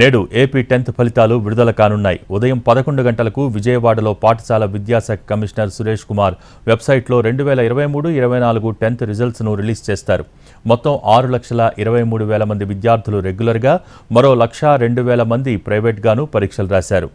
నేడు AP tenth ఫలితాలు విడుదల కానున్నాయి. ఉదయం పదకొండు గంటలకు విజయవాడలో పాఠశాల విద్యాశాఖ కమిషనర్ సురేష్ కుమార్ వెబ్సైట్లో రెండు వేల ఇరవై మూడు ఇరవై నాలుగు టెన్త్ రిజల్ట్స్ను రిలీజ్ చేస్తారు. మొత్తం ఆరు లక్షల ఇరవై మూడు వేల మంది విద్యార్థులు రెగ్యులర్గా మరో లక్ష రెండు వేల మంది ప్రైవేట్గాను పరీక్షలు రాశారు.